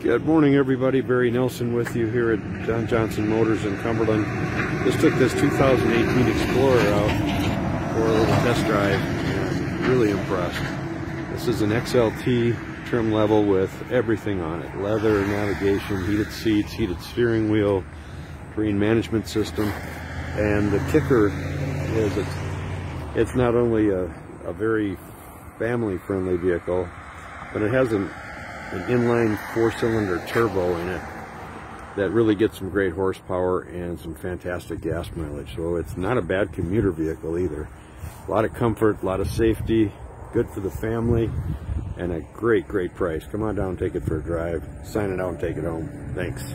Good morning, everybody. Barry Nelson with you here at Don Johnson Motors in Cumberland. Just took this 2018 Explorer out for a little test drive and really impressed. This is an XLT trim level with everything on it. Leather, navigation, heated seats, heated steering wheel, green management system. And the kicker is it's, it's not only a, a very family-friendly vehicle, but it has an an inline four-cylinder turbo in it that really gets some great horsepower and some fantastic gas mileage. So it's not a bad commuter vehicle either. A lot of comfort, a lot of safety, good for the family, and a great, great price. Come on down, take it for a drive, sign it out, and take it home. Thanks.